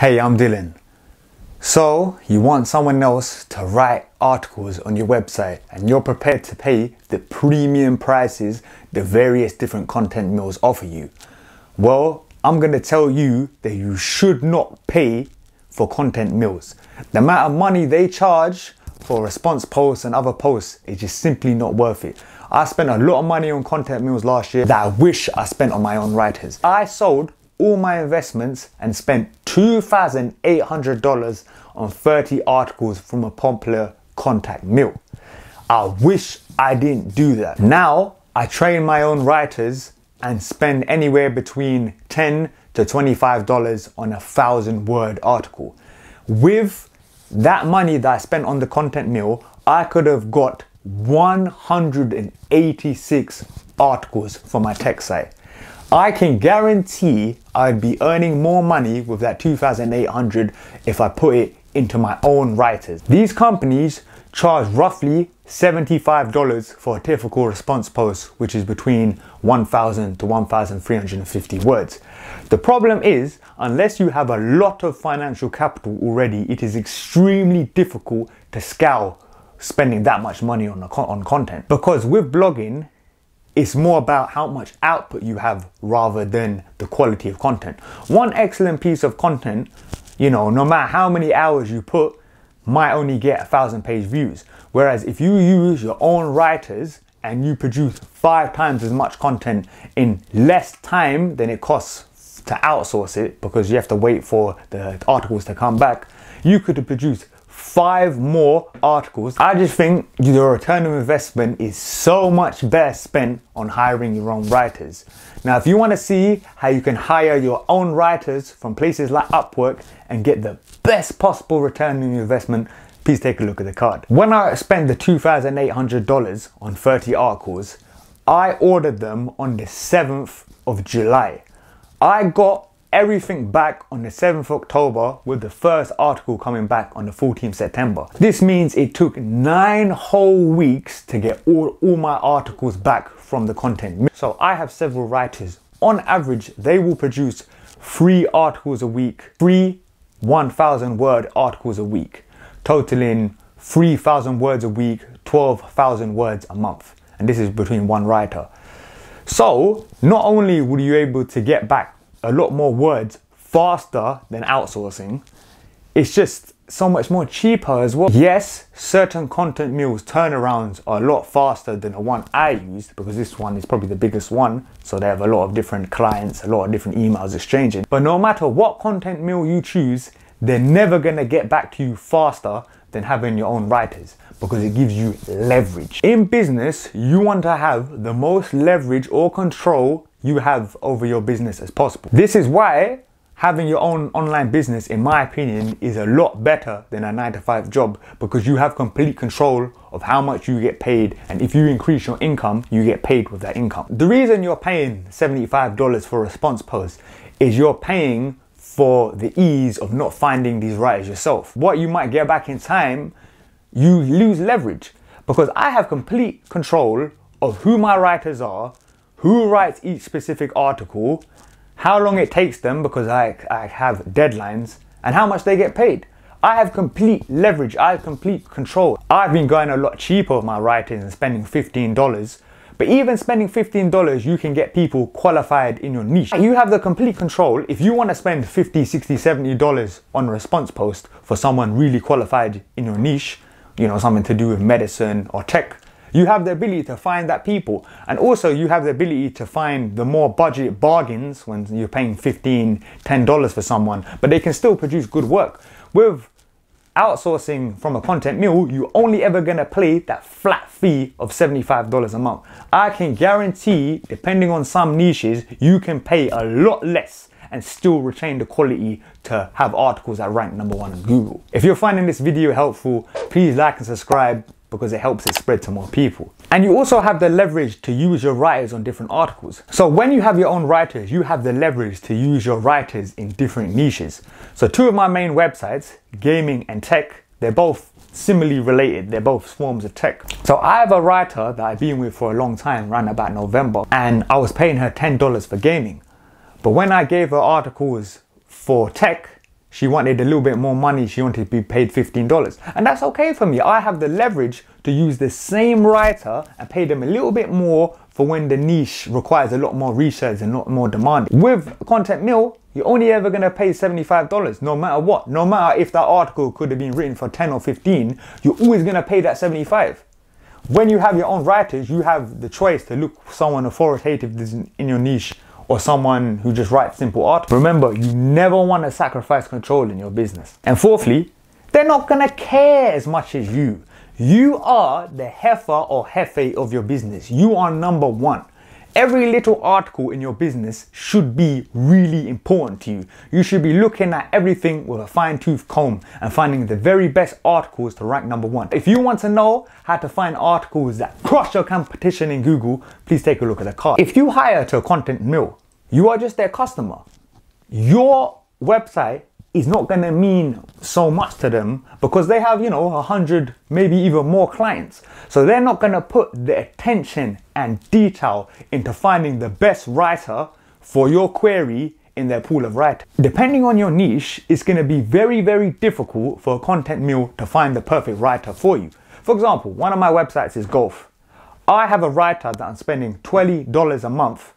Hey, I'm Dillon. So, you want someone else to write articles on your website and you're prepared to pay the premium prices the various different content mills offer you. Well, I'm going to tell you that you should not pay for content mills. The amount of money they charge for response posts and other posts is just simply not worth it. I spent a lot of money on content mills last year that I wish I spent on my own writers. I sold all my investments and spent $2,800 on 30 articles from a popular content mill. I wish I didn't do that. Now I train my own writers and spend anywhere between 10 to $25 on a thousand word article. With that money that I spent on the content mill, I could have got 186 articles for my tech site. I can guarantee I'd be earning more money with that 2,800 if I put it into my own writers. These companies charge roughly $75 for a typical response post, which is between 1,000 to 1,350 words. The problem is, unless you have a lot of financial capital already, it is extremely difficult to scale spending that much money on, on content. Because with blogging, it's more about how much output you have rather than the quality of content. One excellent piece of content, you know, no matter how many hours you put, might only get a thousand page views. Whereas if you use your own writers and you produce five times as much content in less time than it costs to outsource it because you have to wait for the articles to come back, you could produce five more articles. I just think the return of investment is so much better spent on hiring your own writers. Now, if you want to see how you can hire your own writers from places like Upwork and get the best possible return on your investment, please take a look at the card. When I spent the $2,800 on 30 articles, I ordered them on the 7th of July. I got everything back on the 7th October with the first article coming back on the 14th September. This means it took nine whole weeks to get all, all my articles back from the content. So I have several writers. On average, they will produce three articles a week, three 1,000 word articles a week, totaling 3,000 words a week, 12,000 words a month. And this is between one writer. So not only will you able to get back a lot more words faster than outsourcing. It's just so much more cheaper as well. Yes, certain content mills turnarounds are a lot faster than the one I used because this one is probably the biggest one. So they have a lot of different clients, a lot of different emails exchanging. But no matter what content mill you choose, they're never gonna get back to you faster than having your own writers because it gives you leverage. In business, you want to have the most leverage or control you have over your business as possible. This is why having your own online business, in my opinion, is a lot better than a nine to five job because you have complete control of how much you get paid. And if you increase your income, you get paid with that income. The reason you're paying $75 for a response post is you're paying for the ease of not finding these writers yourself. What you might get back in time, you lose leverage because I have complete control of who my writers are, who writes each specific article, how long it takes them because I, I have deadlines, and how much they get paid. I have complete leverage, I have complete control. I've been going a lot cheaper with my writings and spending $15. But even spending $15, you can get people qualified in your niche. You have the complete control. If you want to spend $50, $60, $70 on a response post for someone really qualified in your niche, you know, something to do with medicine or tech, you have the ability to find that people. And also you have the ability to find the more budget bargains when you're paying 15, $10 for someone, but they can still produce good work. With outsourcing from a content mill, you're only ever gonna pay that flat fee of $75 a month. I can guarantee, depending on some niches, you can pay a lot less and still retain the quality to have articles that rank number one on Google. If you're finding this video helpful, please like and subscribe because it helps it spread to more people. And you also have the leverage to use your writers on different articles. So when you have your own writers, you have the leverage to use your writers in different niches. So two of my main websites, gaming and tech, they're both similarly related. They're both forms of tech. So I have a writer that I've been with for a long time, around about November, and I was paying her $10 for gaming. But when I gave her articles for tech, she wanted a little bit more money. She wanted to be paid $15. And that's okay for me. I have the leverage to use the same writer and pay them a little bit more for when the niche requires a lot more research and a lot more demand. With Content Mill, you're only ever gonna pay $75 no matter what. No matter if that article could have been written for 10 or 15, you're always gonna pay that 75. When you have your own writers, you have the choice to look someone authoritative in your niche or someone who just writes simple art. Remember, you never want to sacrifice control in your business. And fourthly, they're not gonna care as much as you. You are the heifer or hefe of your business. You are number one. Every little article in your business should be really important to you. You should be looking at everything with a fine tooth comb and finding the very best articles to rank number one. If you want to know how to find articles that crush your competition in Google, please take a look at the card. If you hire to a content mill, you are just their customer. Your website is not going to mean so much to them because they have, you know, a hundred, maybe even more clients. So they're not going to put the attention and detail into finding the best writer for your query in their pool of writers. Depending on your niche, it's going to be very, very difficult for a content mill to find the perfect writer for you. For example, one of my websites is golf. I have a writer that I'm spending $20 a month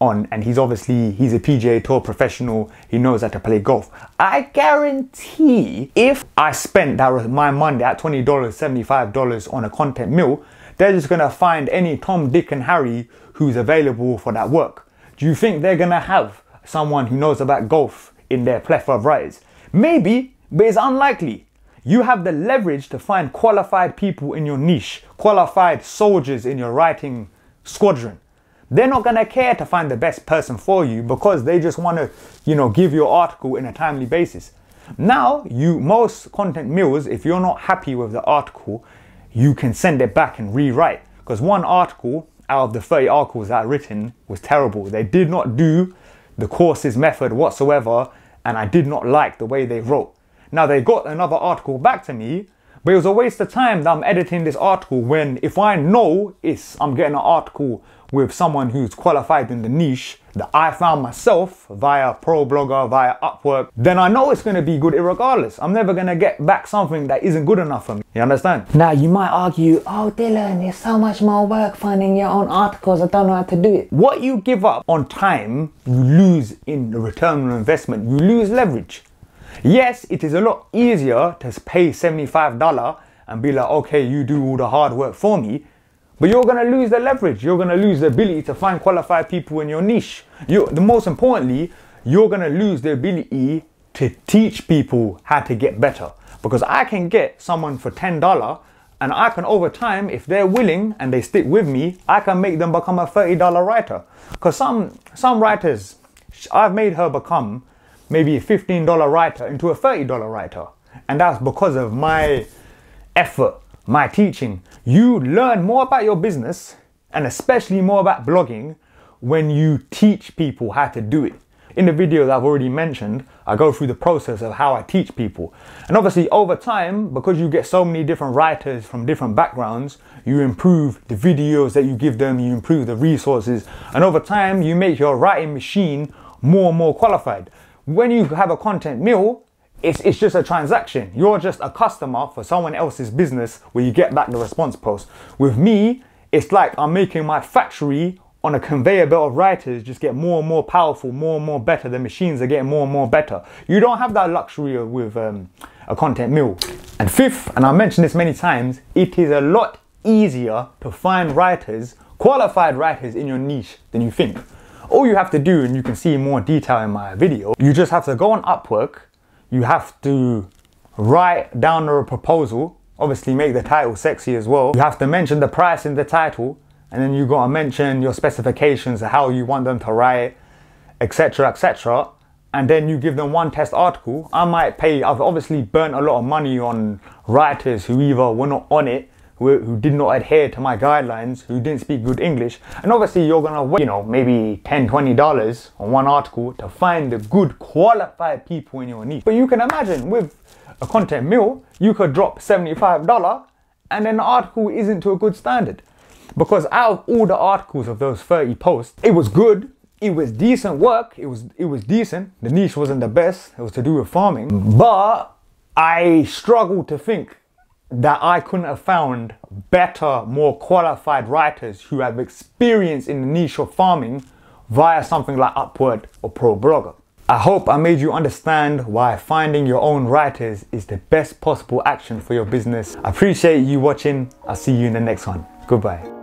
on and he's obviously he's a PGA tour professional. He knows how to play golf. I guarantee if i spent that my money at $20 $75 on a content mill they're just gonna find any tom dick and harry who's available for that work. Do you think they're gonna have someone who knows about golf in their plethora of writers maybe but it's unlikely. You have the leverage to find qualified people in your niche qualified soldiers in your writing squadron they're not going to care to find the best person for you because they just want to, you know, give your article in a timely basis. Now, you most content mills, if you're not happy with the article, you can send it back and rewrite. Because one article out of the 30 articles that I written was terrible. They did not do the courses method whatsoever, and I did not like the way they wrote. Now they got another article back to me, but it was a waste of time that I'm editing this article when if I know it's I'm getting an article with someone who's qualified in the niche that I found myself via ProBlogger, via Upwork, then I know it's going to be good regardless. I'm never going to get back something that isn't good enough for me. You understand? Now you might argue, oh Dillon, it's so much more work finding your own articles. I don't know how to do it. What you give up on time, you lose in the return on investment. You lose leverage. Yes, it is a lot easier to pay $75 and be like, okay, you do all the hard work for me but you're going to lose the leverage. You're going to lose the ability to find qualified people in your niche. You, the most importantly, you're going to lose the ability to teach people how to get better. Because I can get someone for $10 and I can over time, if they're willing and they stick with me, I can make them become a $30 writer. Because some, some writers, I've made her become maybe a $15 writer into a $30 writer. And that's because of my effort my teaching, you learn more about your business and especially more about blogging when you teach people how to do it. In the videos I've already mentioned, I go through the process of how I teach people. And obviously over time, because you get so many different writers from different backgrounds, you improve the videos that you give them, you improve the resources, and over time you make your writing machine more and more qualified. When you have a content mill, it's, it's just a transaction. You're just a customer for someone else's business where you get back the response post. With me, it's like I'm making my factory on a conveyor belt of writers just get more and more powerful, more and more better. The machines are getting more and more better. You don't have that luxury with um, a content mill. And fifth, and I mentioned this many times, it is a lot easier to find writers, qualified writers in your niche than you think. All you have to do, and you can see more detail in my video, you just have to go on Upwork, you have to write down a proposal, obviously make the title sexy as well. You have to mention the price in the title, and then you gotta mention your specifications, how you want them to write, etc. etc. And then you give them one test article. I might pay, I've obviously burnt a lot of money on writers who either were not on it who, who did not adhere to my guidelines, who didn't speak good English. And obviously you're gonna wait, you know, maybe 10, 20 dollars on one article to find the good qualified people in your niche. But you can imagine with a content mill, you could drop $75 and the article isn't to a good standard. Because out of all the articles of those 30 posts, it was good, it was decent work. It was it was decent. The niche wasn't the best. It was to do with farming. But I struggled to think that I couldn't have found better, more qualified writers who have experience in the niche of farming via something like Upwork or ProBlogger. I hope I made you understand why finding your own writers is the best possible action for your business. I appreciate you watching. I'll see you in the next one. Goodbye.